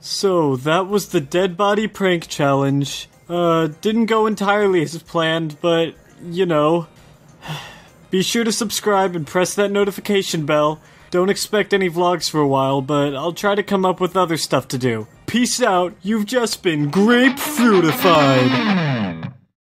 So, that was the dead body prank challenge. Uh, didn't go entirely as planned, but, you know. Be sure to subscribe and press that notification bell. Don't expect any vlogs for a while, but I'll try to come up with other stuff to do. Peace out, you've just been grapefruitified!